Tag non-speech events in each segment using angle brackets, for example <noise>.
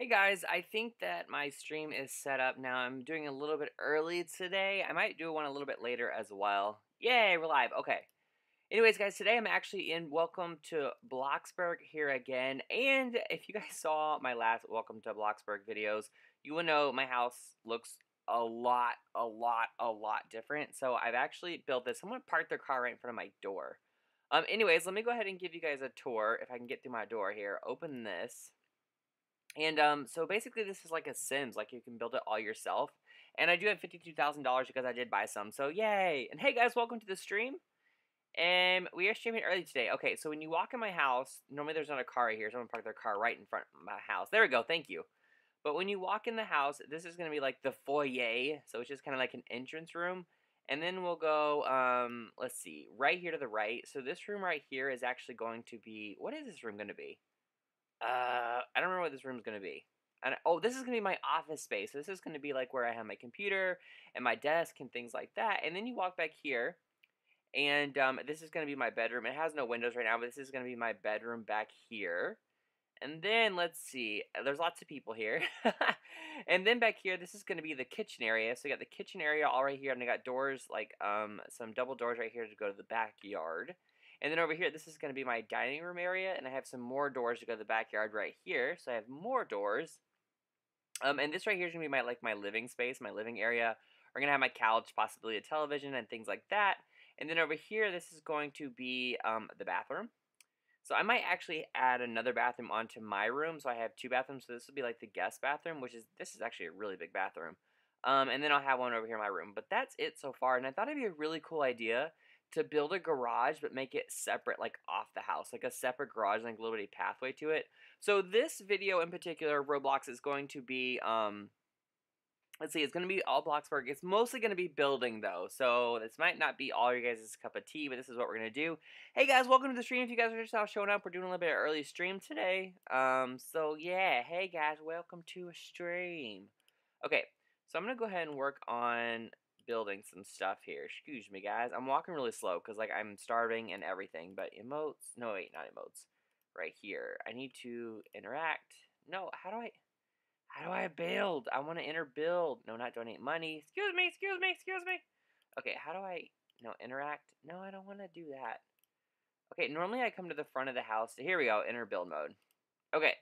Hey guys, I think that my stream is set up now. I'm doing a little bit early today. I might do one a little bit later as well. Yay, we're live. Okay. Anyways, guys, today I'm actually in Welcome to Bloxburg here again. And if you guys <laughs> saw my last Welcome to Bloxburg videos, you will know my house looks a lot, a lot, a lot different. So I've actually built this. Someone parked their car right in front of my door. Um, anyways, let me go ahead and give you guys a tour if I can get through my door here. Open this. And um, so basically, this is like a Sims. Like you can build it all yourself. And I do have fifty-two thousand dollars because I did buy some. So yay! And hey guys, welcome to the stream. And we are streaming early today. Okay, so when you walk in my house, normally there's not a car right here. Someone parked their car right in front of my house. There we go. Thank you. But when you walk in the house, this is going to be like the foyer. So it's just kind of like an entrance room. And then we'll go, um, let's see, right here to the right. So this room right here is actually going to be, what is this room going to be? Uh, I don't remember what this room is going to be. And, oh, this is going to be my office space. This is going to be like where I have my computer and my desk and things like that. And then you walk back here, and um, this is going to be my bedroom. It has no windows right now, but this is going to be my bedroom back here. And then let's see, there's lots of people here. <laughs> and then back here, this is going to be the kitchen area. So you got the kitchen area all right here, and I got doors, like um, some double doors right here to go to the backyard. And then over here, this is going to be my dining room area, and I have some more doors to go to the backyard right here. So I have more doors. Um, and this right here is going to be my like my living space, my living area. We're going to have my couch, possibly a television, and things like that. And then over here, this is going to be um, the bathroom. So I might actually add another bathroom onto my room. So I have two bathrooms. So this will be like the guest bathroom, which is, this is actually a really big bathroom. Um, and then I'll have one over here in my room. But that's it so far. And I thought it'd be a really cool idea to build a garage but make it separate like off the house like a separate garage like a little bitty pathway to it. So this video in particular roblox is going to be um let's see it's going to be all bloxburg. It's mostly going to be building though so this might not be all your guys' cup of tea but this is what we're going to do. Hey guys welcome to the stream. If you guys are just now showing up we're doing a little bit of early stream today. Um so yeah hey guys welcome to a stream. Okay so i'm going to go ahead and work on building some stuff here. Excuse me, guys. I'm walking really slow because, like, I'm starving and everything. But emotes... No, wait, not emotes. Right here. I need to interact. No, how do I... How do I build? I want to enter build. No, not donate money. Excuse me, excuse me, excuse me. Okay, how do I... No, interact. No, I don't want to do that. Okay, normally I come to the front of the house. Here we go, enter build mode. Okay,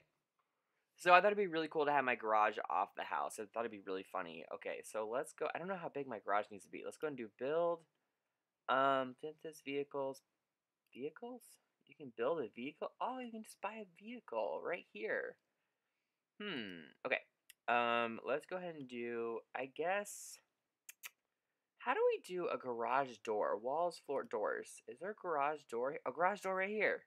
so I thought it'd be really cool to have my garage off the house. I thought it'd be really funny. Okay, so let's go. I don't know how big my garage needs to be. Let's go and do build. Um, Vintage vehicles. Vehicles? You can build a vehicle? Oh, you can just buy a vehicle right here. Hmm. Okay. Um, let's go ahead and do, I guess, how do we do a garage door? Walls, floor, doors. Is there a garage door? A garage door right here.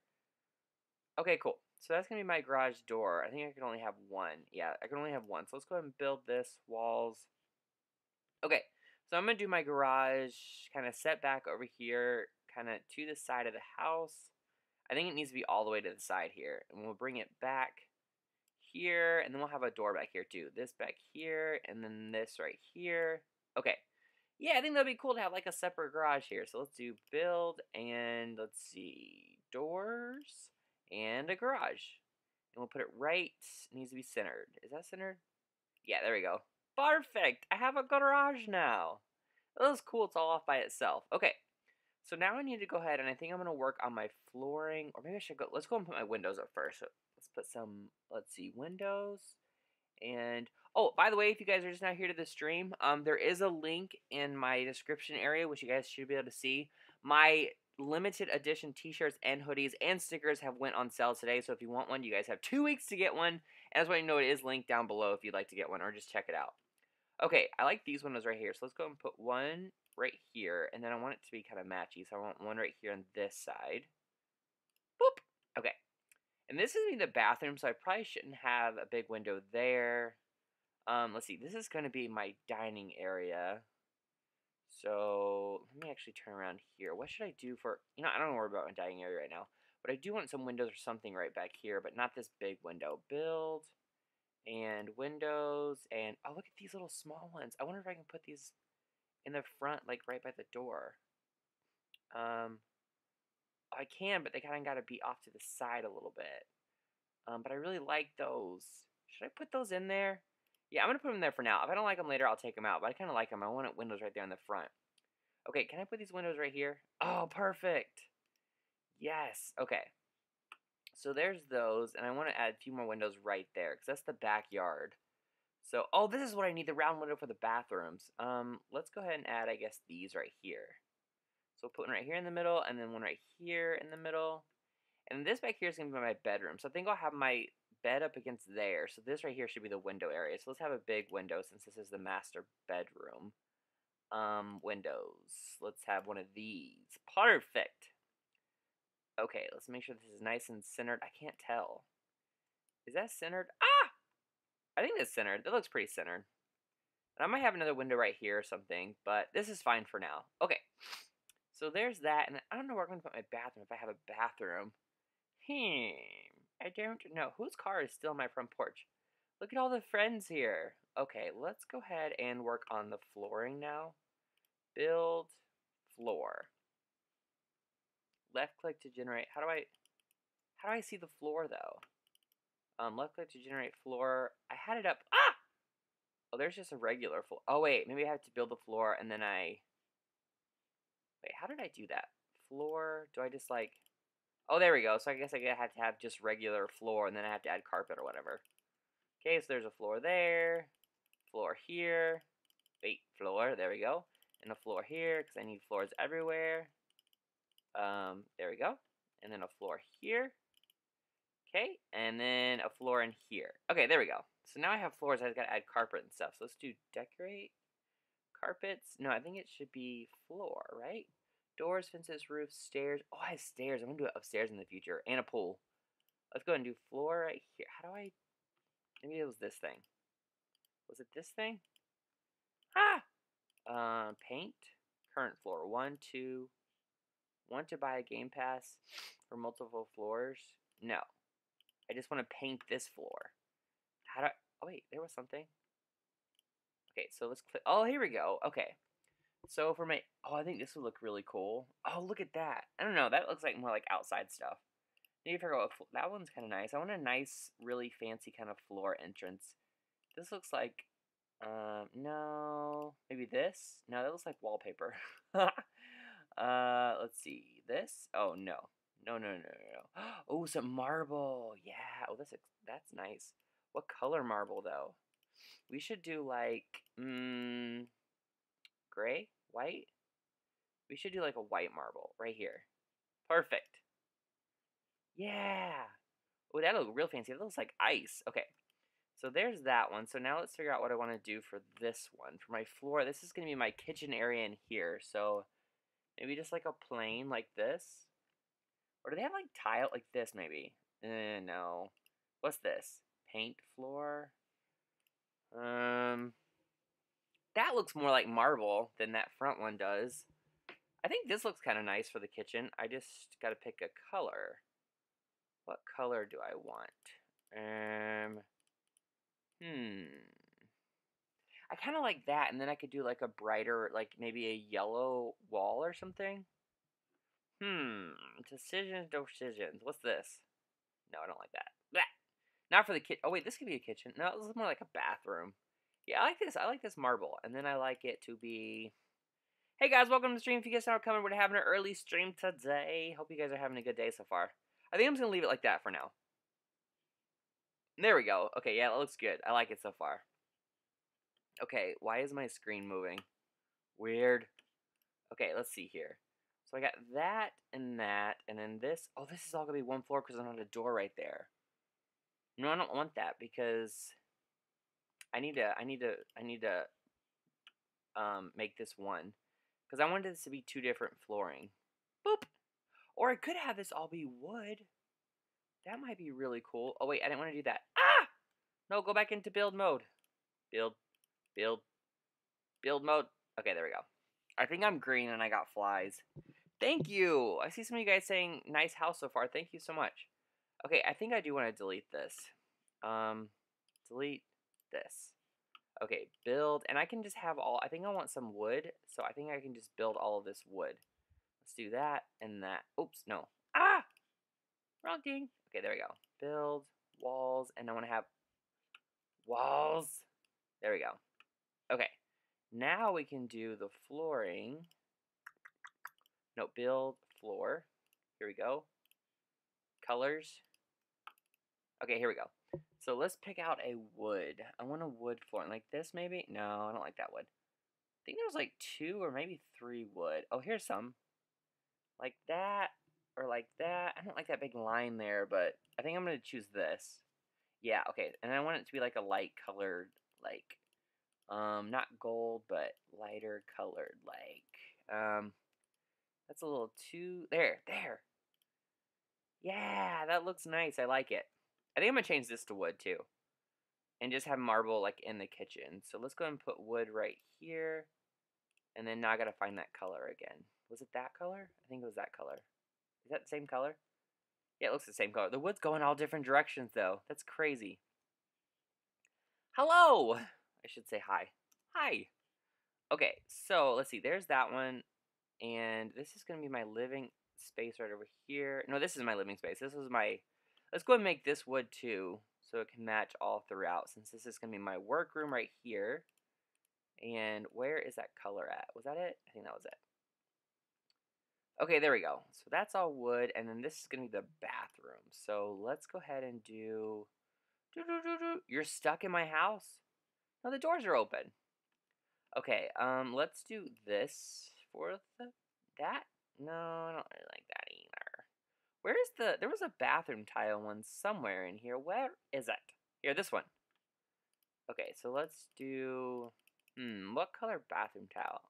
Okay, cool. So that's going to be my garage door. I think I can only have one. Yeah, I can only have one. So let's go ahead and build this walls. Okay, so I'm going to do my garage kind of set back over here, kind of to the side of the house. I think it needs to be all the way to the side here. And we'll bring it back here, and then we'll have a door back here too. This back here, and then this right here. Okay. Yeah, I think that'd be cool to have like a separate garage here. So let's do build, and let's see, doors and a garage. And we'll put it right, it needs to be centered. Is that centered? Yeah, there we go. Perfect! I have a garage now. That was cool, it's all off by itself. Okay, so now I need to go ahead and I think I'm going to work on my flooring. Or maybe I should go, let's go and put my windows up first. So let's put some, let's see, windows. And, oh, by the way, if you guys are just now here to the stream, um, there is a link in my description area, which you guys should be able to see. My limited edition t-shirts and hoodies and stickers have went on sale today. So if you want one, you guys have two weeks to get one. As well, you know it is linked down below if you'd like to get one or just check it out. Okay, I like these windows right here. So let's go and put one right here. And then I want it to be kind of matchy. So I want one right here on this side. Boop. Okay. And this is in the bathroom, so I probably shouldn't have a big window there. Um, let's see. This is going to be my dining area. So let me actually turn around here. What should I do for, you know, I don't worry about my dining area right now, but I do want some windows or something right back here, but not this big window. Build and windows and, oh, look at these little small ones. I wonder if I can put these in the front, like right by the door. Um, I can, but they kind of got to be off to the side a little bit. Um, but I really like those. Should I put those in there? Yeah, I'm going to put them there for now. If I don't like them later, I'll take them out. But I kind of like them. I want windows right there in the front. Okay, can I put these windows right here? Oh, perfect. Yes. Okay. So there's those, and I want to add a few more windows right there, because that's the backyard. So, oh, this is what I need, the round window for the bathrooms. Um, let's go ahead and add, I guess, these right here. So we'll put one right here in the middle, and then one right here in the middle. And this back here is going to be my bedroom. So I think I'll have my bed up against there. So this right here should be the window area. So let's have a big window since this is the master bedroom. Um, windows. Let's have one of these. Perfect. Okay, let's make sure this is nice and centered. I can't tell. Is that centered? Ah! I think that's centered. That looks pretty centered. And I might have another window right here or something, but this is fine for now. Okay. So there's that, and I don't know where I'm going to put my bathroom if I have a bathroom. Hmm. I don't know. Whose car is still my front porch? Look at all the friends here. Okay, let's go ahead and work on the flooring now. Build floor. Left click to generate. How do I how do I see the floor though? Um, left click to generate floor. I had it up. Ah! Oh, there's just a regular floor. Oh wait, maybe I have to build the floor and then I Wait, how did I do that? Floor, do I just like... Oh, there we go. So I guess I have to have just regular floor, and then I have to add carpet or whatever. Okay, so there's a floor there, floor here, wait, floor, there we go, and a floor here, because I need floors everywhere. Um, there we go. And then a floor here. Okay, and then a floor in here. Okay, there we go. So now I have floors, I've got to add carpet and stuff. So let's do decorate carpets. No, I think it should be floor, right? Doors, fences, roofs, stairs. Oh, I have stairs. I'm going to do it upstairs in the future. And a pool. Let's go and do floor right here. How do I... Maybe it was this thing. Was it this thing? Ah! Uh, paint. Current floor. One, two. Want to buy a game pass for multiple floors? No. I just want to paint this floor. How do I... Oh, wait. There was something. Okay, so let's click. Oh, here we go. Okay. So for my, oh, I think this would look really cool. Oh, look at that. I don't know. That looks like more like outside stuff. Maybe figure out that one's kind of nice. I want a nice, really fancy kind of floor entrance. This looks like, um, no, maybe this. No, that looks like wallpaper. <laughs> uh, let's see. This. Oh no, no, no, no, no, no. <gasps> Oh, some marble. Yeah. Oh, that's that's nice. What color marble though? We should do like, mm, gray, white. We should do like a white marble right here. Perfect. Yeah. Oh, that looks real fancy. That looks like ice. Okay. So there's that one. So now let's figure out what I want to do for this one. For my floor, this is going to be my kitchen area in here. So maybe just like a plain like this. Or do they have like tile like this maybe? Uh, no. What's this? Paint floor? Um, that looks more like marble than that front one does. I think this looks kind of nice for the kitchen. I just got to pick a color. What color do I want? Um, hmm. I kind of like that, and then I could do like a brighter, like maybe a yellow wall or something. Hmm. Decisions, decisions. What's this? No, I don't like that. Not for the kit. Oh wait, this could be a kitchen. No, this is more like a bathroom. Yeah, I like this. I like this marble, and then I like it to be. Hey guys, welcome to the stream. If you guys aren't coming, we're having an early stream today. Hope you guys are having a good day so far. I think I'm just gonna leave it like that for now. There we go. Okay, yeah, it looks good. I like it so far. Okay, why is my screen moving? Weird. Okay, let's see here. So I got that and that, and then this. Oh, this is all gonna be one floor because I don't have a door right there. No, I don't want that because I need to. I need to. I need to um, make this one because I wanted this to be two different flooring. Boop. Or I could have this all be wood. That might be really cool. Oh wait, I didn't want to do that. Ah! No, go back into build mode. Build, build, build mode. Okay, there we go. I think I'm green and I got flies. Thank you. I see some of you guys saying nice house so far. Thank you so much. Okay, I think I do want to delete this. Um, delete this. Okay, build, and I can just have all, I think I want some wood, so I think I can just build all of this wood. Let's do that and that. Oops, no. Ah! Wrong thing. Okay, there we go. Build, walls, and I want to have, Walls. There we go. Okay. Now we can do the flooring. No, build floor. Here we go. Colors. Okay, here we go. So let's pick out a wood. I want a wood floor. Like this, maybe? No, I don't like that wood. I think there's like two or maybe three wood. Oh, here's some. Like that or like that. I don't like that big line there, but I think I'm going to choose this. Yeah, okay. And I want it to be like a light colored, like, um, not gold, but lighter colored, like, um, that's a little too, there, there. Yeah, that looks nice. I like it. I think I'm going to change this to wood too. And just have marble like in the kitchen. So let's go and put wood right here. And then now I got to find that color again. Was it that color? I think it was that color. Is that the same color? Yeah, it looks the same color. The wood's going all different directions, though. That's crazy. Hello! I should say hi. Hi! Okay, so let's see. There's that one. And this is going to be my living space right over here. No, this is my living space. This is my... Let's go and make this wood, too, so it can match all throughout, since this is going to be my workroom right here. And where is that color at? Was that it? I think that was it. Okay, there we go. So that's all wood, and then this is going to be the bathroom. So let's go ahead and do... You're stuck in my house? No, the doors are open. Okay, um, let's do this for the... That? No, I don't really like that. Where is the... There was a bathroom tile one somewhere in here. Where is it? Here, this one. Okay, so let's do... Hmm, what color bathroom tile?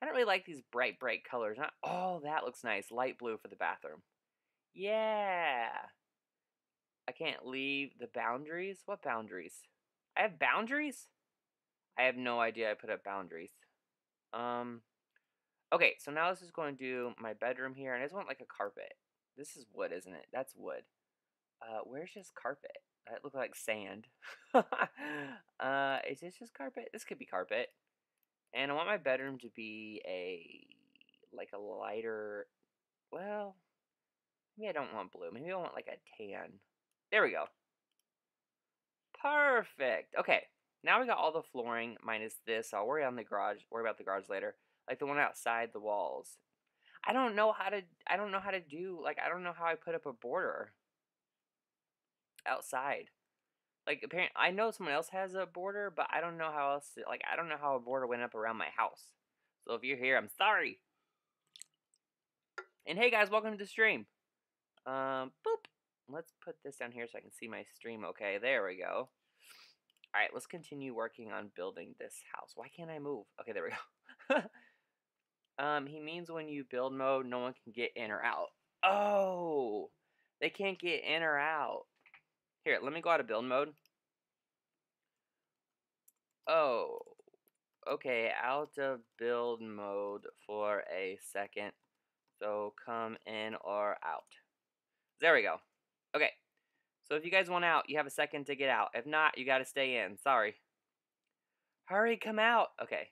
I don't really like these bright, bright colors. Not, oh, that looks nice. Light blue for the bathroom. Yeah. I can't leave the boundaries. What boundaries? I have boundaries? I have no idea I put up boundaries. Um, okay, so now this is going to do my bedroom here, and I just want like a carpet. This is wood, isn't it? That's wood. Uh, where's just carpet? That looks like sand. <laughs> uh, is this just carpet? This could be carpet. And I want my bedroom to be a like a lighter well maybe I don't want blue. Maybe I want like a tan. There we go. Perfect. Okay. Now we got all the flooring minus this. I'll worry on the garage worry about the garage later. Like the one outside the walls. I don't know how to I don't know how to do like I don't know how I put up a border outside. Like apparently, I know someone else has a border, but I don't know how else. To, like I don't know how a border went up around my house. So if you're here, I'm sorry. And hey guys, welcome to the stream. Um, boop. Let's put this down here so I can see my stream. Okay, there we go. All right, let's continue working on building this house. Why can't I move? Okay, there we go. <laughs> um, he means when you build mode, no one can get in or out. Oh, they can't get in or out. Here, let me go out of build mode. Oh, okay, out of build mode for a second. So come in or out. There we go. Okay, so if you guys want out, you have a second to get out. If not, you got to stay in. Sorry. Hurry, come out. Okay.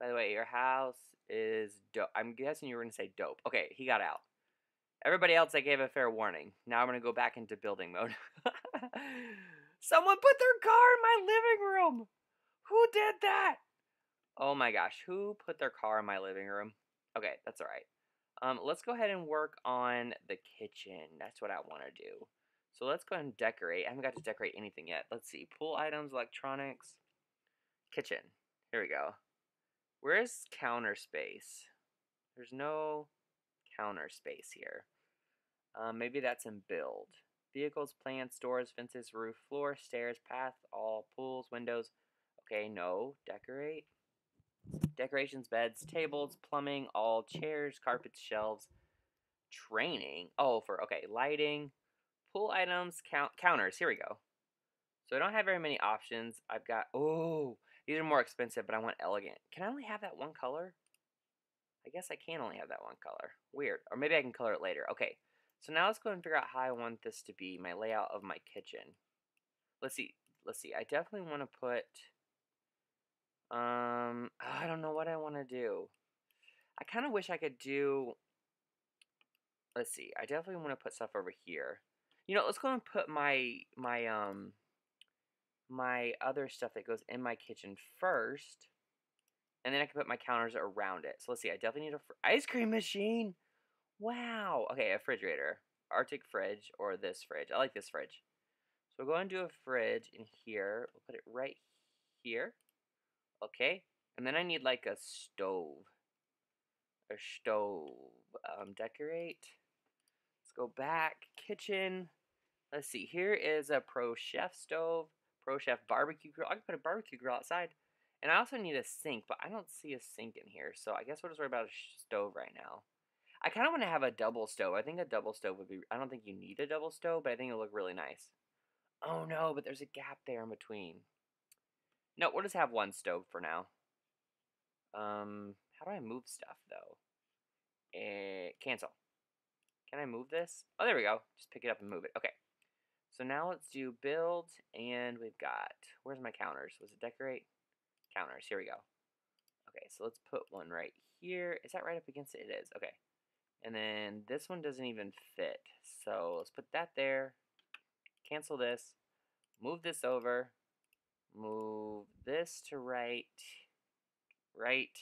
By the way, your house is dope. I'm guessing you were going to say dope. Okay, he got out. Everybody else, I gave a fair warning. Now I'm going to go back into building mode. <laughs> Someone put their car in my living room. Who did that? Oh my gosh, who put their car in my living room? Okay, that's all right. Um, let's go ahead and work on the kitchen. That's what I want to do. So let's go ahead and decorate. I haven't got to decorate anything yet. Let's see. Pool items, electronics, kitchen. Here we go. Where's counter space? There's no counter space here. Um, maybe that's in build. Vehicles, plants, doors, fences, roof, floor, stairs, path, all pools, windows. Okay, no. Decorate. Decorations, beds, tables, plumbing, all chairs, carpets, shelves, training. Oh, for, okay, lighting, pool items, count, counters. Here we go. So I don't have very many options. I've got, oh, these are more expensive, but I want elegant. Can I only have that one color? I guess I can only have that one color. Weird. Or maybe I can color it later. Okay. So now let's go and figure out how I want this to be, my layout of my kitchen. Let's see. Let's see. I definitely want to put... Um, I don't know what I want to do. I kind of wish I could do... Let's see. I definitely want to put stuff over here. You know, let's go and put my, my, um... my other stuff that goes in my kitchen first. And then I can put my counters around it. So let's see. I definitely need a ice cream machine. Wow. Okay, a refrigerator. Arctic fridge or this fridge. I like this fridge. So we'll go and do a fridge in here. We'll put it right here. Okay. And then I need like a stove. A stove. Um, decorate. Let's go back. Kitchen. Let's see. Here is a Pro Chef stove. Pro Chef barbecue grill. I can put a barbecue grill outside. And I also need a sink, but I don't see a sink in here. So I guess we'll just worry about a stove right now. I kind of want to have a double stove. I think a double stove would be... I don't think you need a double stove, but I think it'll look really nice. Oh no, but there's a gap there in between. No, we'll just have one stove for now. Um, how do I move stuff, though? Eh, cancel. Can I move this? Oh, there we go. Just pick it up and move it. Okay. So now let's do build, and we've got... Where's my counters? Was it decorate? Counters. Here we go. Okay, so let's put one right here. Is that right up against it? It is. Okay. And then this one doesn't even fit. So let's put that there. Cancel this. Move this over. Move this to right. Right.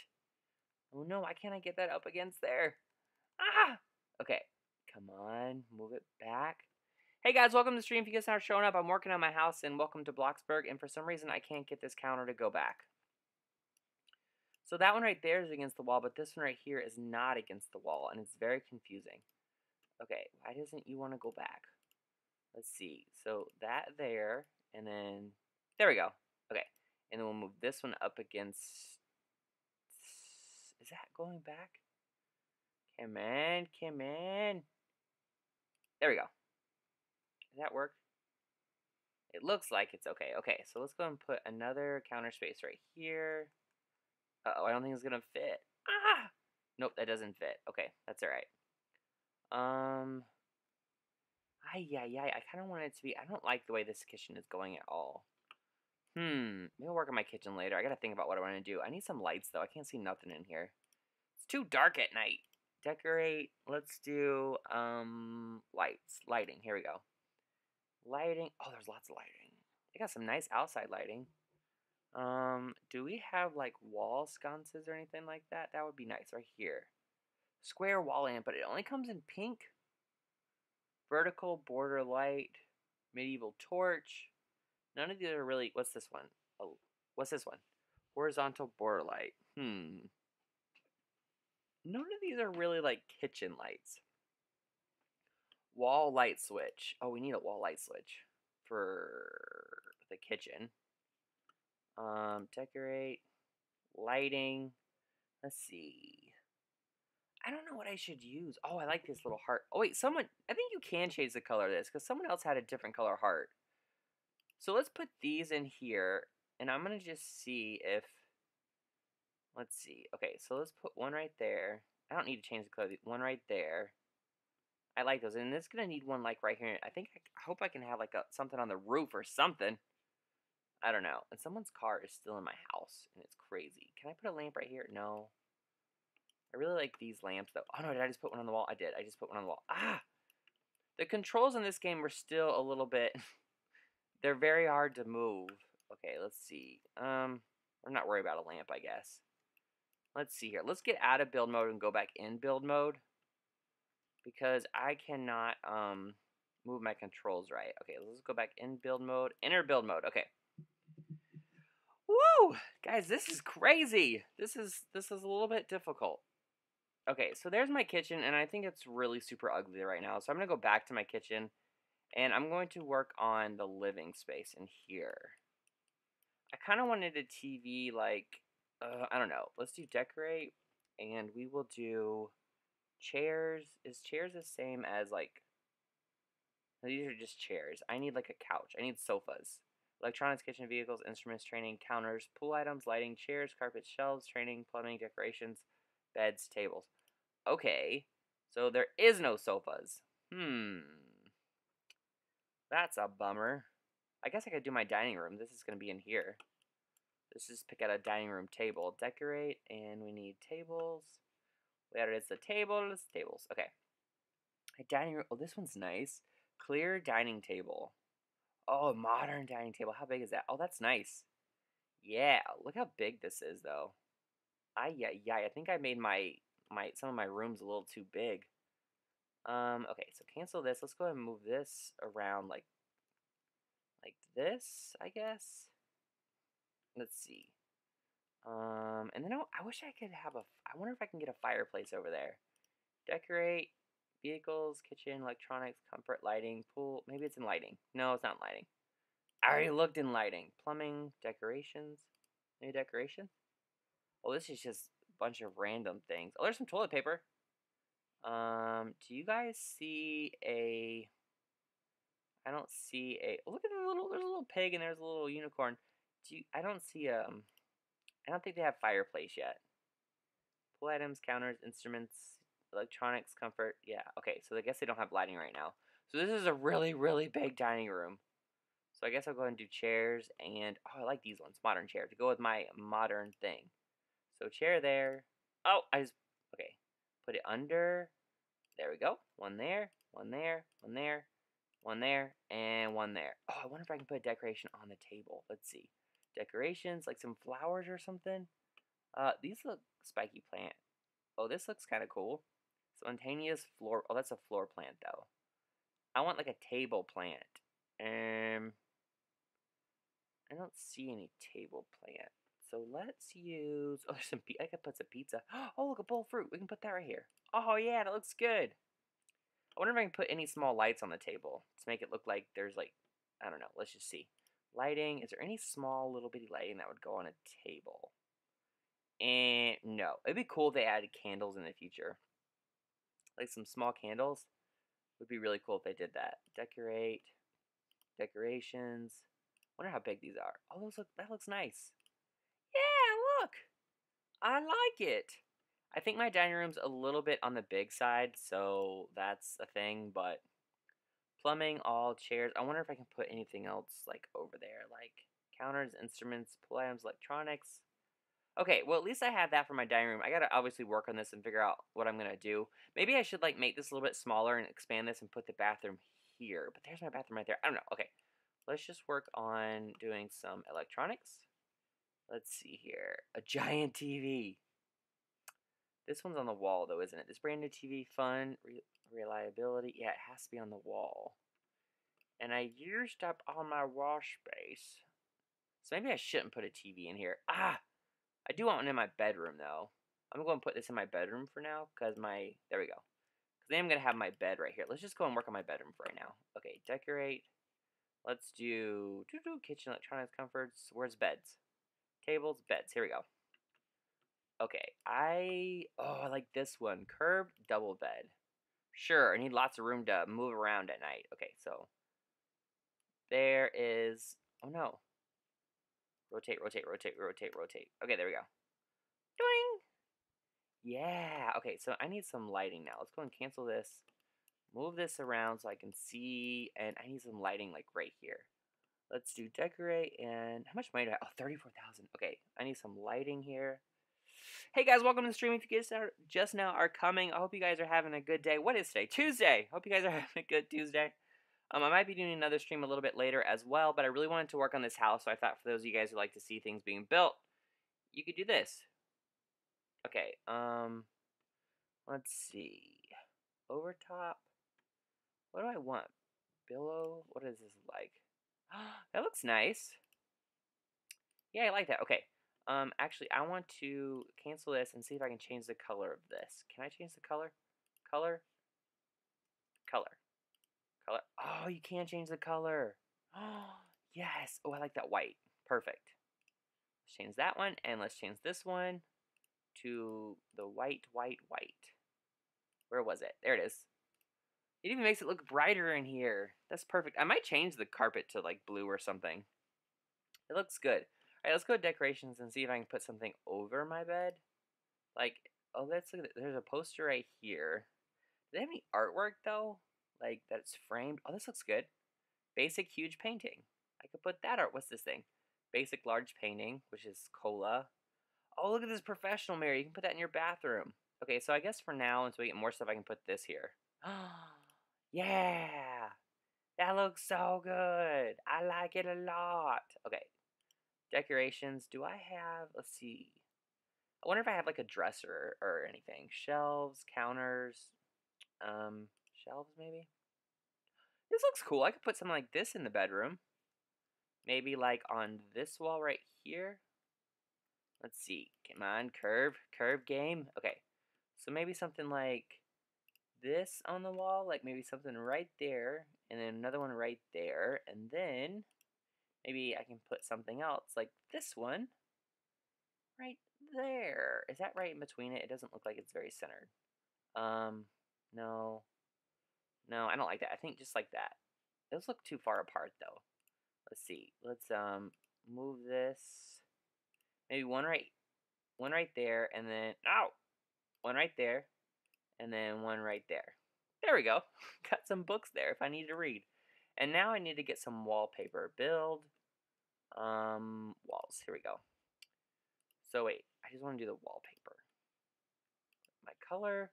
Oh no, why can't I get that up against there? Ah! Okay. Come on. Move it back. Hey guys, welcome to the stream. If you guys aren't showing up, I'm working on my house and welcome to Bloxburg. And for some reason, I can't get this counter to go back. So that one right there is against the wall, but this one right here is not against the wall, and it's very confusing. Okay, why doesn't you want to go back? Let's see. So that there, and then there we go. Okay, and then we'll move this one up against. Is that going back? Come on, come on. There we go. Does that work? It looks like it's okay. Okay, so let's go and put another counter space right here. Uh oh I don't think it's gonna fit. Ah! Nope, that doesn't fit. Okay, that's alright. Um. Ay, ay, ay. I kind of want it to be. I don't like the way this kitchen is going at all. Hmm. Maybe I'll work on my kitchen later. I gotta think about what I want to do. I need some lights, though. I can't see nothing in here. It's too dark at night. Decorate. Let's do, um, lights. Lighting. Here we go. Lighting. Oh, there's lots of lighting. They got some nice outside lighting. Um, do we have like wall sconces or anything like that? That would be nice right here. Square wall lamp, but it only comes in pink. Vertical border light, medieval torch. None of these are really. What's this one? Oh, what's this one? Horizontal border light. Hmm. None of these are really like kitchen lights. Wall light switch. Oh, we need a wall light switch for the kitchen. Um, decorate, lighting. Let's see. I don't know what I should use. Oh, I like this little heart. Oh, wait, someone, I think you can change the color of this because someone else had a different color heart. So let's put these in here and I'm going to just see if, let's see. Okay, so let's put one right there. I don't need to change the color. One right there. I like those. And it's going to need one like right here. I think, I, I hope I can have like a, something on the roof or something. I don't know. And someone's car is still in my house, and it's crazy. Can I put a lamp right here? No. I really like these lamps, though. Oh, no, did I just put one on the wall? I did. I just put one on the wall. Ah! The controls in this game are still a little bit... <laughs> they're very hard to move. Okay, let's see. Um, I'm not worried about a lamp, I guess. Let's see here. Let's get out of build mode and go back in build mode. Because I cannot um, move my controls right. Okay, let's go back in build mode. Enter build mode. Okay. Woo! Guys, this is crazy. This is this is a little bit difficult. Okay, so there's my kitchen, and I think it's really super ugly right now. So I'm going to go back to my kitchen, and I'm going to work on the living space in here. I kind of wanted a TV, like, uh, I don't know. Let's do decorate, and we will do chairs. Is chairs the same as, like, these are just chairs. I need, like, a couch. I need sofas. Electronics, kitchen vehicles, instruments, training, counters, pool items, lighting, chairs, carpets, shelves, training, plumbing, decorations, beds, tables. Okay, so there is no sofas. Hmm. That's a bummer. I guess I could do my dining room. This is going to be in here. Let's just pick out a dining room table. Decorate, and we need tables. Where is the tables? Tables. Okay. A dining room. Oh, this one's nice. Clear dining table. Oh, modern dining table. How big is that? Oh, that's nice. Yeah, look how big this is, though. I yeah yeah. I think I made my my some of my rooms a little too big. Um. Okay, so cancel this. Let's go ahead and move this around like like this, I guess. Let's see. Um, and then I, I wish I could have a. I wonder if I can get a fireplace over there. Decorate vehicles, kitchen, electronics, comfort, lighting, pool. Maybe it's in lighting. No, it's not lighting. I already looked in lighting. Plumbing, decorations. New decorations? Oh, this is just a bunch of random things. Oh, there's some toilet paper. Um, do you guys see a... I don't see a... Oh, look at the little... There's a little pig and there's a little unicorn. Do you... I don't see, um... I don't think they have fireplace yet. Pool items, counters, instruments, electronics, comfort. Yeah, okay, so I guess they don't have lighting right now. So this is a really, really big dining room. So I guess I'll go and do chairs and, oh, I like these ones, modern chair, to go with my modern thing. So chair there. Oh, I just, okay, put it under. There we go. One there, one there, one there, one there, and one there. Oh, I wonder if I can put a decoration on the table. Let's see. Decorations, like some flowers or something. Uh, these look spiky plant. Oh, this looks kind of cool. Spontaneous floor. Oh, that's a floor plant though. I want like a table plant. Um, I don't see any table plant. So let's use. Oh, <laughs> there's some. I could put some pizza. <gasps> Oh, look, a bowl of fruit. We can put that right here. Oh yeah, that looks good. I wonder if I can put any small lights on the table to make it look like there's like I don't know. Let's just see. Lighting. Is there any small little bitty lighting that would go on a table? And no, it'd be cool if they added candles in the future. Like some small candles would be really cool if they did that. Decorate, decorations. Wonder how big these are. Oh, those look. That looks nice. Yeah, look. I like it. I think my dining room's a little bit on the big side, so that's a thing. But plumbing, all chairs. I wonder if I can put anything else like over there, like counters, instruments, items, electronics. Okay, well at least I have that for my dining room. I gotta obviously work on this and figure out what I'm gonna do. Maybe I should like make this a little bit smaller and expand this and put the bathroom here. But there's my bathroom right there. I don't know. Okay, let's just work on doing some electronics. Let's see here. A giant TV. This one's on the wall though, isn't it? This brand new TV, fun, re reliability. Yeah, it has to be on the wall. And I used up all my wall space. So maybe I shouldn't put a TV in here. Ah! I do want one in my bedroom though. I'm going to put this in my bedroom for now because my, there we go. Because then I'm going to have my bed right here. Let's just go and work on my bedroom for right now. Okay, decorate. Let's do, do, do kitchen electronics comforts. Where's beds? Tables, beds. Here we go. Okay, I, oh, I like this one. Curved double bed. Sure, I need lots of room to move around at night. Okay, so there is, oh no. Rotate, rotate, rotate, rotate, rotate. Okay, there we go. Doing. Yeah. Okay, so I need some lighting now. Let's go and cancel this. Move this around so I can see. And I need some lighting like right here. Let's do decorate. And how much money do I have? Oh, 34000 Okay, I need some lighting here. Hey guys, welcome to the stream. If you guys are just now are coming, I hope you guys are having a good day. What is today? Tuesday. Hope you guys are <laughs> having a good Tuesday. Um, I might be doing another stream a little bit later as well, but I really wanted to work on this house, so I thought for those of you guys who like to see things being built, you could do this. Okay, um, let's see. Over top. What do I want? Billow? What is this like? <gasps> that looks nice. Yeah, I like that. Okay. Um, actually, I want to cancel this and see if I can change the color of this. Can I change the color? Color? Color. Color. Oh, you can't change the color. Oh, <gasps> yes. Oh, I like that white. Perfect. Let's change that one, and let's change this one to the white, white, white. Where was it? There it is. It even makes it look brighter in here. That's perfect. I might change the carpet to like blue or something. It looks good. Alright, let's go decorations and see if I can put something over my bed. Like, oh, let's look at. There's a poster right here. Do they have any artwork though? like that's framed. Oh, this looks good. Basic huge painting. I could put that art. What's this thing? Basic large painting, which is cola. Oh, look at this professional mirror. You can put that in your bathroom. Okay, so I guess for now, until we get more stuff, I can put this here. <gasps> yeah! That looks so good. I like it a lot. Okay. Decorations. Do I have, let's see. I wonder if I have like a dresser or anything. Shelves, counters, um, shelves maybe. This looks cool. I could put something like this in the bedroom. Maybe like on this wall right here. Let's see. Come on, curve, curve game. Okay. So maybe something like this on the wall, like maybe something right there, and then another one right there, and then maybe I can put something else like this one right there. Is that right in between it? It doesn't look like it's very centered. Um, no. No, I don't like that. I think just like that. Those look too far apart though. Let's see. Let's um move this. Maybe one right one right there and then oh one right there and then one right there. There we go. <laughs> Got some books there if I need to read. And now I need to get some wallpaper. Build um walls. Here we go. So wait, I just want to do the wallpaper. My color.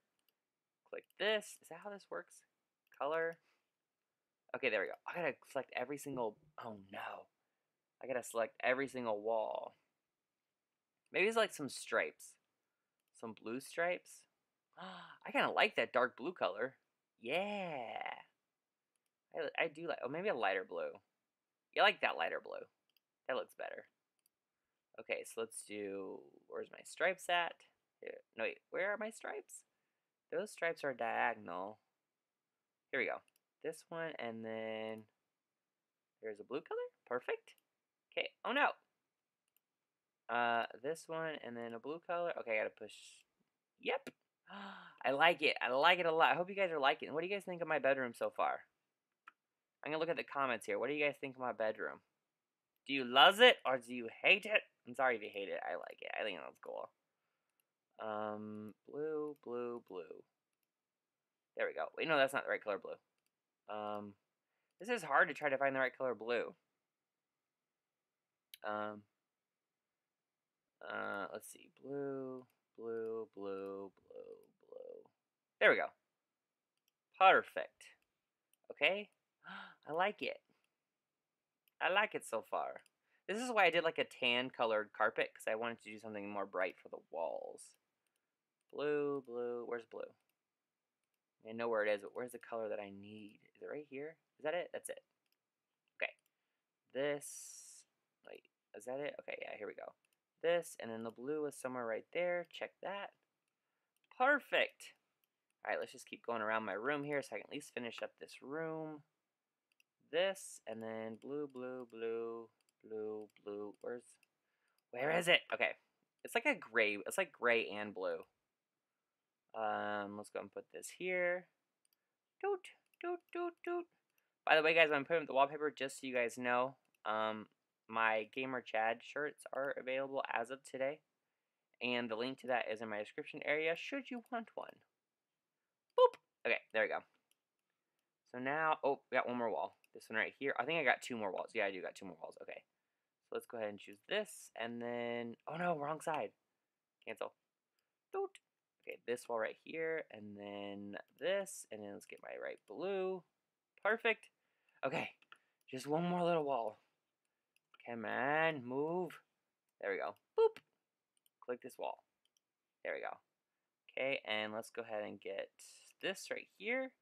Click this. Is that how this works? Color. Okay, there we go. I gotta select every single. Oh no. I gotta select every single wall. Maybe it's like some stripes. Some blue stripes. <gasps> I kind of like that dark blue color. Yeah. I, I do like. Oh, maybe a lighter blue. You like that lighter blue. That looks better. Okay, so let's do. Where's my stripes at? No, wait. Where are my stripes? Those stripes are diagonal. Here we go. This one, and then there's a blue color. Perfect. Okay. Oh no. Uh, this one, and then a blue color. Okay, I gotta push. Yep. <gasps> I like it. I like it a lot. I hope you guys are liking it. What do you guys think of my bedroom so far? I'm gonna look at the comments here. What do you guys think of my bedroom? Do you love it or do you hate it? I'm sorry if you hate it. I like it. I think it looks cool. Um, blue, blue, blue. There we go. Wait, no, that's not the right color blue. Um, this is hard to try to find the right color blue. Um, uh, let's see. Blue, blue, blue, blue, blue. There we go. Perfect. Okay? <gasps> I like it. I like it so far. This is why I did like a tan colored carpet because I wanted to do something more bright for the walls. Blue, blue. Where's blue? I know where it is, but where's the color that I need? Is it right here? Is that it? That's it. Okay. This. Wait, is that it? Okay, yeah, here we go. This, and then the blue is somewhere right there. Check that. Perfect. All right, let's just keep going around my room here so I can at least finish up this room. This, and then blue, blue, blue, blue, blue. Where's, where is it? Okay. It's like a gray, it's like gray and blue. Um, let's go and put this here. Doot, doot, doot, doot. By the way, guys, I'm putting up the wallpaper just so you guys know. Um, my Gamer Chad shirts are available as of today. And the link to that is in my description area should you want one. Boop. Okay, there we go. So now, oh, we got one more wall. This one right here. I think I got two more walls. Yeah, I do got two more walls. Okay. So let's go ahead and choose this. And then, oh no, wrong side. Cancel. Okay, this wall right here, and then this, and then let's get my right blue. Perfect. Okay, just one more little wall. Come on, move. There we go. Boop. Click this wall. There we go. Okay, and let's go ahead and get this right here.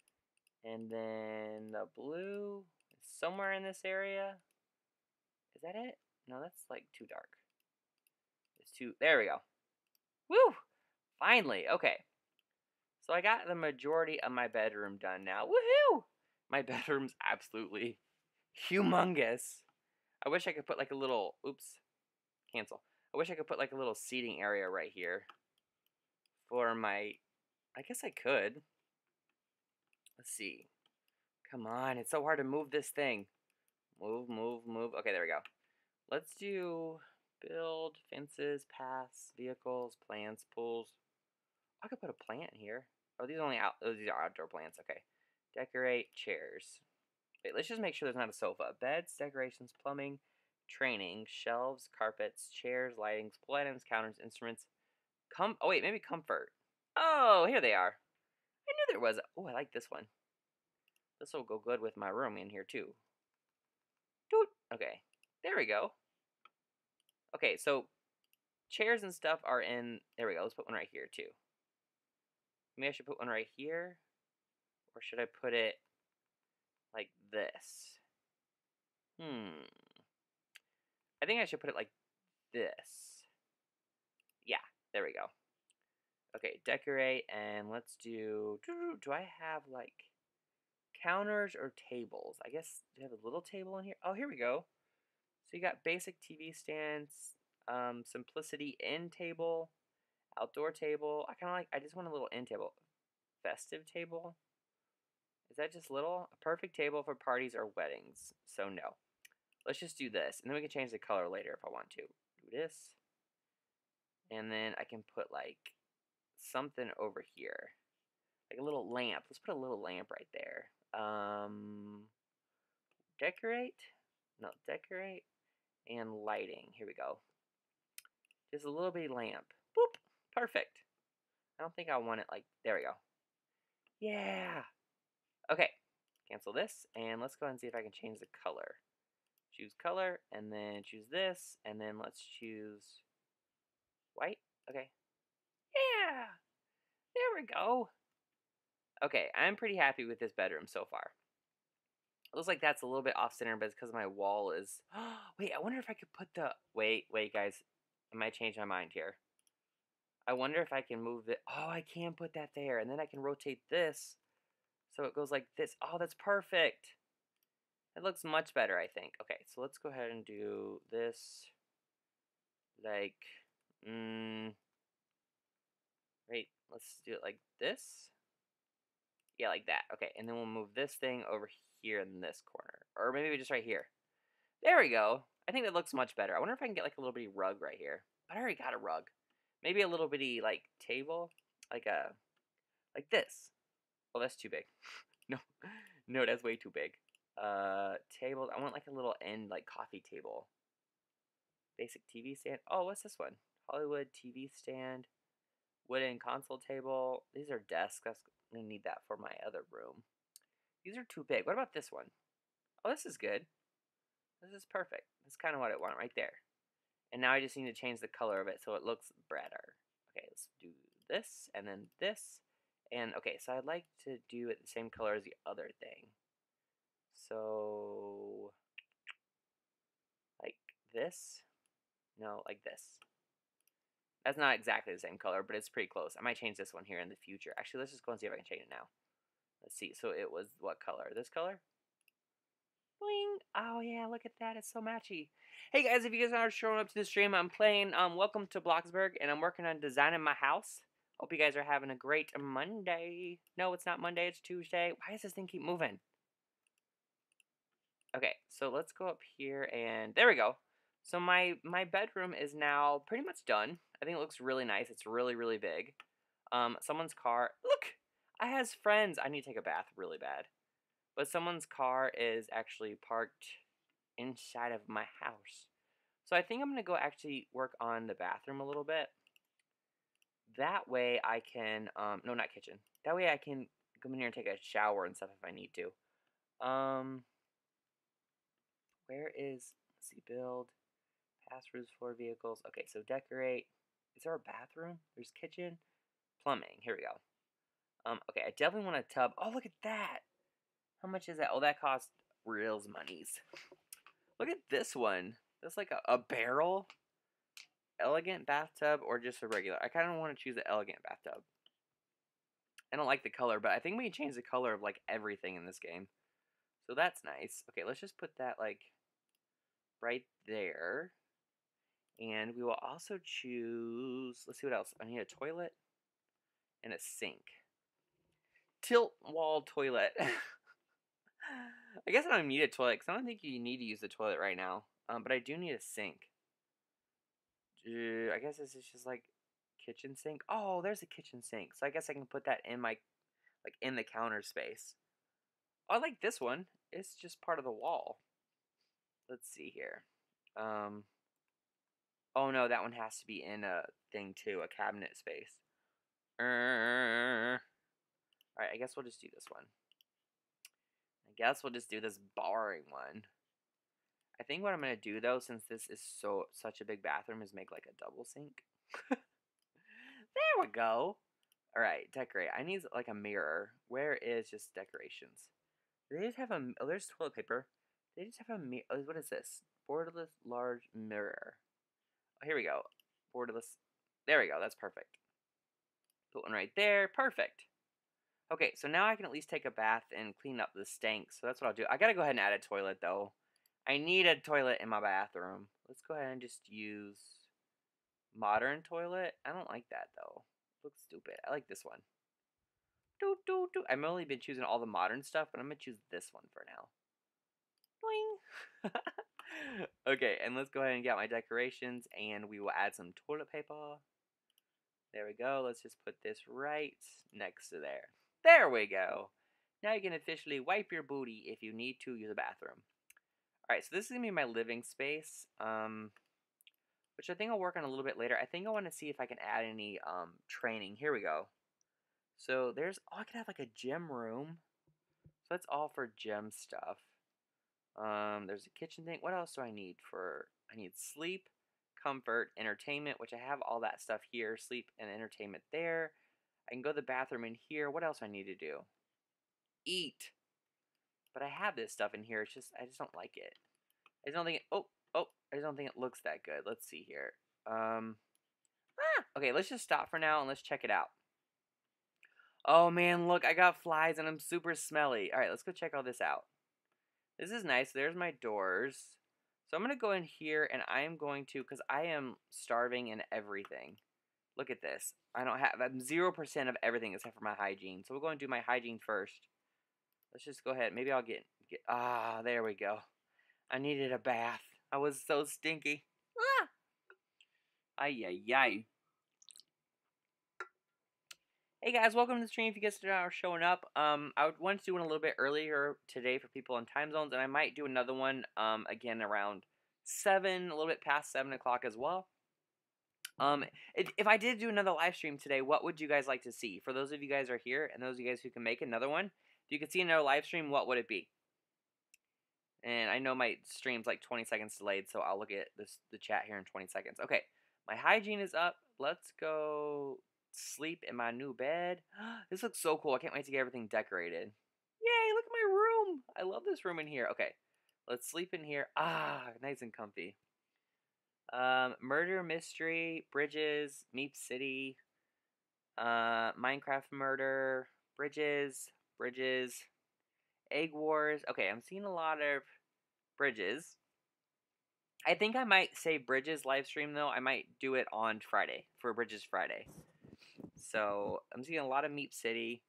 And then the blue somewhere in this area. Is that it? No, that's like too dark. It's too, there we go. Woo! Finally, okay. So I got the majority of my bedroom done now. Woohoo! My <laughs> bedroom's absolutely humongous. I wish I could put like a little, oops, cancel. I wish I could put like a little seating area right here for my, I guess I could. Let's see. Come on, it's so hard to move this thing. Move, move, move. Okay, there we go. Let's do build, fences, paths, vehicles, plants, pools, I could put a plant here. Oh, these only out. Oh, these are outdoor plants. Okay. Decorate chairs. Wait, let's just make sure there's not a sofa. Beds, decorations, plumbing, training, shelves, carpets, chairs, lighting, pool items, counters, instruments. Com. Oh wait, maybe comfort. Oh, here they are. I knew there was. Oh, I like this one. This will go good with my room in here too. Doot. Okay, there we go. Okay, so chairs and stuff are in, there we go, let's put one right here too. Maybe I should put one right here, or should I put it like this? Hmm. I think I should put it like this. Yeah, there we go. Okay, decorate, and let's do, do I have like counters or tables? I guess, do you have a little table in here? Oh, here we go. So you got basic TV stands, um, simplicity end table, outdoor table. I kind of like, I just want a little end table. Festive table. Is that just little? A perfect table for parties or weddings. So no. Let's just do this. And then we can change the color later if I want to. Do this. And then I can put like something over here. Like a little lamp. Let's put a little lamp right there. Um, decorate. No, decorate. And lighting. Here we go. Just a little bitty lamp. Boop. Perfect. I don't think I want it like, there we go. Yeah. Okay. Cancel this. And let's go and see if I can change the color. Choose color, and then choose this, and then let's choose white. Okay. Yeah! There we go. Okay, I'm pretty happy with this bedroom so far. It looks like that's a little bit off center, but it's because my wall is. <gasps> wait, I wonder if I could put the. Wait, wait, guys. I might change my mind here. I wonder if I can move it. Oh, I can put that there, and then I can rotate this so it goes like this. Oh, that's perfect. It looks much better, I think. Okay, so let's go ahead and do this. Like, mm, wait, let's do it like this. Yeah, like that. Okay, and then we'll move this thing over here in this corner. Or maybe just right here. There we go. I think that looks much better. I wonder if I can get like a little bitty rug right here. But I already got a rug. Maybe a little bitty like table. Like a, like this. Oh, that's too big. <laughs> no, no, that's way too big. Uh, table. I want like a little end like coffee table. Basic TV stand. Oh, what's this one? Hollywood TV stand. Wooden console table. These are desks. That's, I'm gonna need that for my other room. These are too big. What about this one? Oh, this is good. This is perfect. That's kind of what I want right there. And now I just need to change the color of it so it looks better. Okay, let's do this and then this. And okay, so I'd like to do it the same color as the other thing. So, like this? No, like this. That's not exactly the same color, but it's pretty close. I might change this one here in the future. Actually, let's just go and see if I can change it now. Let's see. So it was what color? This color? Boing. Oh, yeah, look at that. It's so matchy. Hey, guys, if you guys are showing up to the stream, I'm playing um, Welcome to Bloxburg, and I'm working on designing my house. Hope you guys are having a great Monday. No, it's not Monday. It's Tuesday. Why does this thing keep moving? Okay, so let's go up here and there we go. So my my bedroom is now pretty much done. I think it looks really nice. It's really really big. Um, someone's car. Look, I has friends. I need to take a bath really bad. But someone's car is actually parked inside of my house. So I think I'm gonna go actually work on the bathroom a little bit. That way I can um no not kitchen. That way I can come in here and take a shower and stuff if I need to. Um where is, let's see, build, pass roofs for vehicles. Okay, so decorate. Is there a bathroom? There's kitchen, plumbing. Here we go. Um, okay, I definitely want a tub. Oh, look at that. How much is that? Oh, that costs reals monies. Look at this one. That's like a, a barrel. Elegant bathtub or just a regular. I kind of want to choose the elegant bathtub. I don't like the color, but I think we can change the color of like everything in this game. So that's nice. Okay, let's just put that like right there. And we will also choose, let's see what else. I need a toilet and a sink. Tilt wall toilet. <laughs> I guess I don't need a toilet because I don't think you need to use the toilet right now. Um, but I do need a sink. I guess this is just like kitchen sink. Oh, there's a kitchen sink. So I guess I can put that in my, like in the counter space. I like this one. It's just part of the wall. Let's see here. Um, oh no, that one has to be in a thing too, a cabinet space. Alright, I guess we'll just do this one. I guess we'll just do this boring one. I think what I'm gonna do though, since this is so such a big bathroom, is make like a double sink. <laughs> there we go. All right, decorate. I need like a mirror. Where is just decorations? Do they just have a? Oh, there's toilet paper. They just have a. Oh, what is this? Borderless large mirror. Here we go. Borderless. There we go. That's perfect. Put one right there. Perfect. Okay, so now I can at least take a bath and clean up the stank. So that's what I'll do. I gotta go ahead and add a toilet though. I need a toilet in my bathroom. Let's go ahead and just use modern toilet. I don't like that though. looks stupid. I like this one. Do, do, do. I've only been choosing all the modern stuff, but I'm gonna choose this one for now. Boing. <laughs> <laughs> okay, and let's go ahead and get my decorations, and we will add some toilet paper. There we go. Let's just put this right next to there. There we go. Now you can officially wipe your booty if you need to use a bathroom. Alright, so this is going to be my living space, um, which I think I'll work on a little bit later. I think I want to see if I can add any um, training. Here we go. So there's, oh, I could have like a gym room. So that's all for gym stuff. Um, there's a kitchen thing. What else do I need for, I need sleep, comfort, entertainment, which I have all that stuff here, sleep and entertainment there. I can go to the bathroom in here. What else do I need to do? Eat. But I have this stuff in here. It's just, I just don't like it. I just don't think it, oh, oh, I just don't think it looks that good. Let's see here. Um, ah, okay, let's just stop for now and let's check it out. Oh man, look, I got flies and I'm super smelly. All right, let's go check all this out. This is nice. There's my doors. So I'm going to go in here and I am going to, because I am starving in everything. Look at this. I don't have, I'm 0% of everything except for my hygiene. So we're going to do my hygiene first. Let's just go ahead. Maybe I'll get, get, ah, there we go. I needed a bath. I was so stinky. Ah! Ay, ay, ay. Hey guys, welcome to the stream. If you guys are showing up, um, I would want to do one a little bit earlier today for people in time zones, and I might do another one, um, again around seven, a little bit past seven o'clock as well. Um, if, if I did do another live stream today, what would you guys like to see? For those of you guys are here, and those of you guys who can make another one, if you could see another live stream, what would it be? And I know my stream's like 20 seconds delayed, so I'll look at this the chat here in 20 seconds. Okay, my hygiene is up. Let's go sleep in my new bed. <gasps> this looks so cool. I can't wait to get everything decorated. Yay, look at my room. I love this room in here. Okay, let's sleep in here. Ah, nice and comfy. Um, murder mystery, bridges, Meep City, uh, Minecraft murder, bridges, bridges, egg wars. Okay, I'm seeing a lot of bridges. I think I might say Bridges live stream though. I might do it on Friday for Bridges Friday. So I'm seeing a lot of Meep City,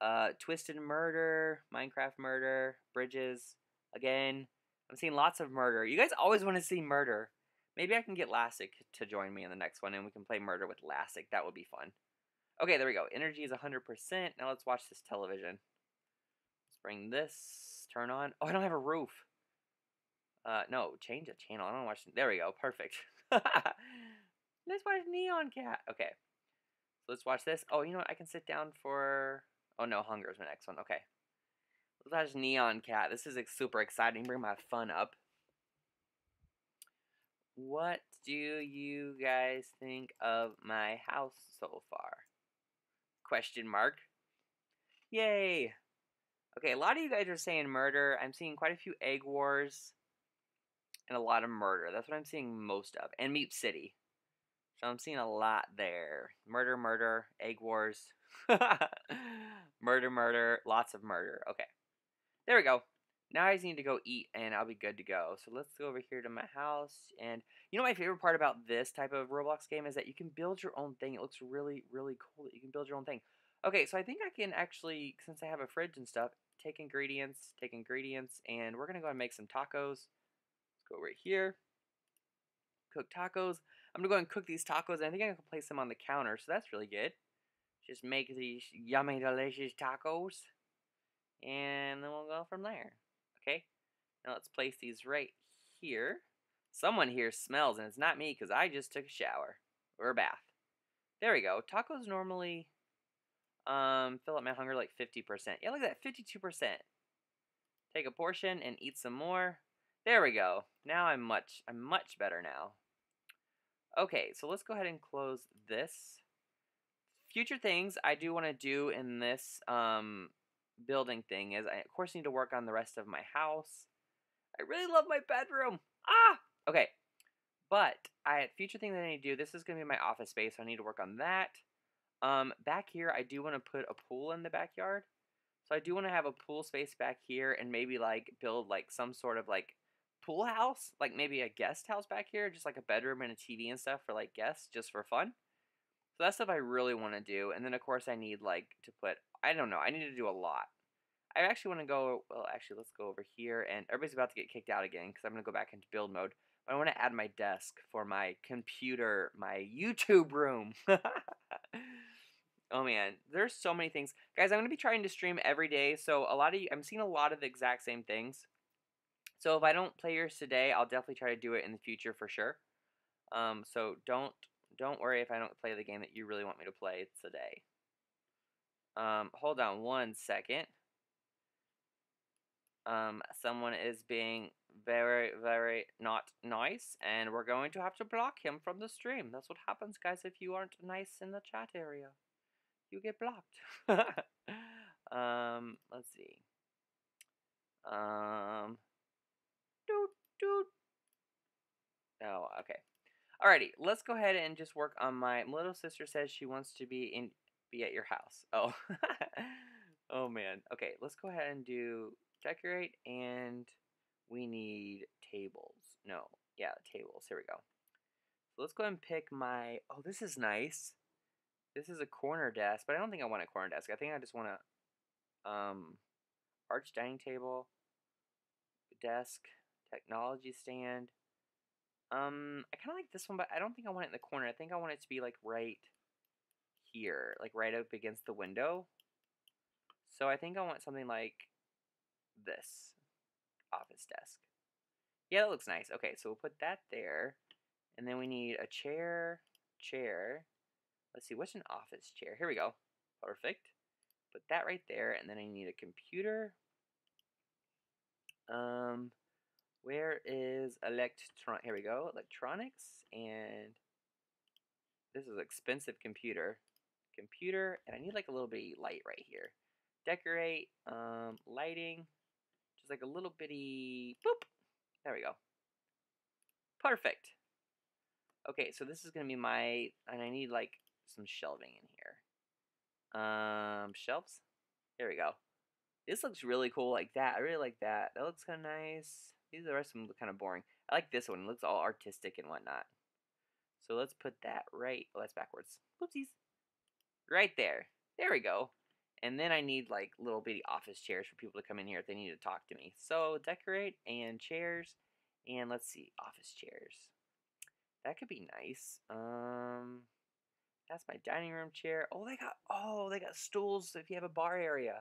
uh, Twisted Murder, Minecraft Murder, Bridges. Again, I'm seeing lots of murder. You guys always want to see murder. Maybe I can get Lastic to join me in the next one and we can play murder with Lastic. That would be fun. Okay, there we go. Energy is 100%. Now let's watch this television. Let's bring this. Turn on. Oh, I don't have a roof. Uh, no, change the channel. I don't watch. There we go. Perfect. <laughs> let's watch Neon Cat. Okay let's watch this. Oh, you know what? I can sit down for. Oh no, Hunger is my next one. Okay. Let's watch Neon Cat. This is super exciting. Bring my fun up. What do you guys think of my house so far? Question mark. Yay! Okay, a lot of you guys are saying murder. I'm seeing quite a few egg wars and a lot of murder. That's what I'm seeing most of. And Meep City. So I'm seeing a lot there. Murder, murder, egg wars. <laughs> murder, murder, lots of murder. Okay. There we go. Now I just need to go eat and I'll be good to go. So let's go over here to my house. And you know my favorite part about this type of Roblox game is that you can build your own thing. It looks really, really cool that you can build your own thing. Okay, so I think I can actually, since I have a fridge and stuff, take ingredients, take ingredients, and we're going to go and make some tacos. Let's go right here. Cook tacos. I'm gonna go and cook these tacos, and I think I can place them on the counter, so that's really good. Just make these yummy, delicious tacos, and then we'll go from there. Okay, now let's place these right here. Someone here smells, and it's not me because I just took a shower or a bath. There we go. Tacos normally um, fill up my hunger like 50%. Yeah, look at that, 52%. take a portion and eat some more. There we go. Now I'm much, I'm much better now. Okay, so let's go ahead and close this. Future things I do want to do in this um, building thing is I, of course, need to work on the rest of my house. I really love my bedroom. Ah! Okay. But I had future thing that I need to do, this is going to be my office space, so I need to work on that. Um, back here, I do want to put a pool in the backyard. So I do want to have a pool space back here and maybe like build like some sort of like pool house, like maybe a guest house back here, just like a bedroom and a TV and stuff for like guests, just for fun. So that's stuff I really want to do. And then of course I need like to put, I don't know, I need to do a lot. I actually want to go, well actually let's go over here and everybody's about to get kicked out again because I'm going to go back into build mode. But I want to add my desk for my computer, my YouTube room. <laughs> Oh man, there's so many things. Guys, I'm going to be trying to stream every day, so a lot of you, I'm seeing a lot of the exact same things. So if I don't play yours today, I'll definitely try to do it in the future for sure. Um, so don't don't worry if I don't play the game that you really want me to play today. Um, hold on one second. Um, someone is being very, very not nice, and we're going to have to block him from the stream. That's what happens, guys, if you aren't nice in the chat area you get blocked. <laughs> um, let's see. Um, doot, doot. Oh, okay. Alrighty, let's go ahead and just work on my little sister says she wants to be in be at your house. Oh. <laughs> oh man. Okay, let's go ahead and do decorate and we need tables. No. Yeah, tables. Here we go. So let's go ahead and pick my Oh, this is nice. This is a corner desk, but I don't think I want a corner desk. I think I just want a um, arch dining table, desk, technology stand. Um, I kind of like this one, but I don't think I want it in the corner. I think I want it to be like right here, like right up against the window. So I think I want something like this office desk. Yeah, that looks nice. Okay, so we'll put that there. And then we need a chair, chair, Let's see, what's an office chair? Here we go. Perfect. Put that right there, and then I need a computer. Um, where is electron? Here we go. Electronics, and this is expensive computer. Computer, and I need like a little bitty light right here. Decorate, um, lighting, just like a little bitty boop. There we go. Perfect. Okay, so this is gonna be my, and I need like some shelving in here. Um, shelves. Here we go. This looks really cool like that. I really like that. That looks kind of nice. These the rest of them look kind of boring. I like this one. It looks all artistic and whatnot. So let's put that right. Oh, that's backwards. Whoopsies. Right there. There we go. And then I need like little bitty office chairs for people to come in here if they need to talk to me. So decorate and chairs. And let's see, office chairs. That could be nice. Um, that's my dining room chair. Oh, they got oh, they got stools if you have a bar area.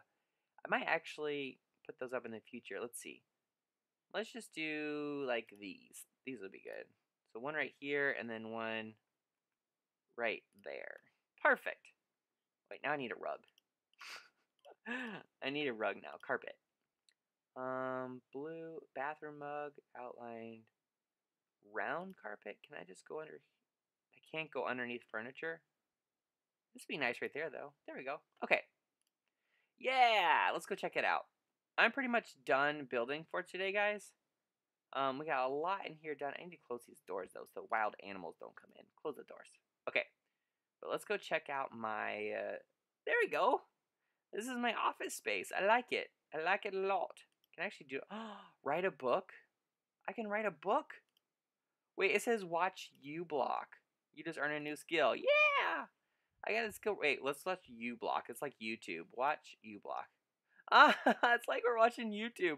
I might actually put those up in the future. Let's see. Let's just do like these. These would be good. So one right here and then one right there. Perfect. Wait, now I need a rug. <laughs> I need a rug now. Carpet. Um, blue bathroom mug outlined round carpet. Can I just go under? I can't go underneath furniture. This would be nice right there, though. There we go. Okay. Yeah, let's go check it out. I'm pretty much done building for today, guys. Um, we got a lot in here done. I need to close these doors, though, so wild animals don't come in. Close the doors. Okay. But let's go check out my... Uh, there we go. This is my office space. I like it. I like it a lot. Can I actually do... <gasps> Write a book? I can write a book? Wait, it says watch you block. You just earn a new skill. Yeah! I got a skill. Wait, let's watch you block. It's like YouTube. Watch uBlock. Ah, <laughs> it's like we're watching YouTube.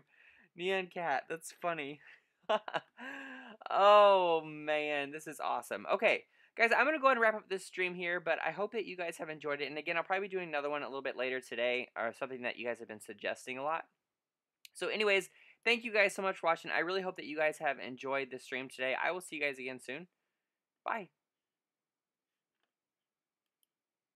Neon Cat. That's funny. <laughs> oh man, this is awesome. Okay, guys, I'm gonna go ahead and wrap up this stream here, but I hope that you guys have enjoyed it. And again, I'll probably be doing another one a little bit later today, or something that you guys have been suggesting a lot. So, anyways, thank you guys so much for watching. I really hope that you guys have enjoyed the stream today. I will see you guys again soon. Bye.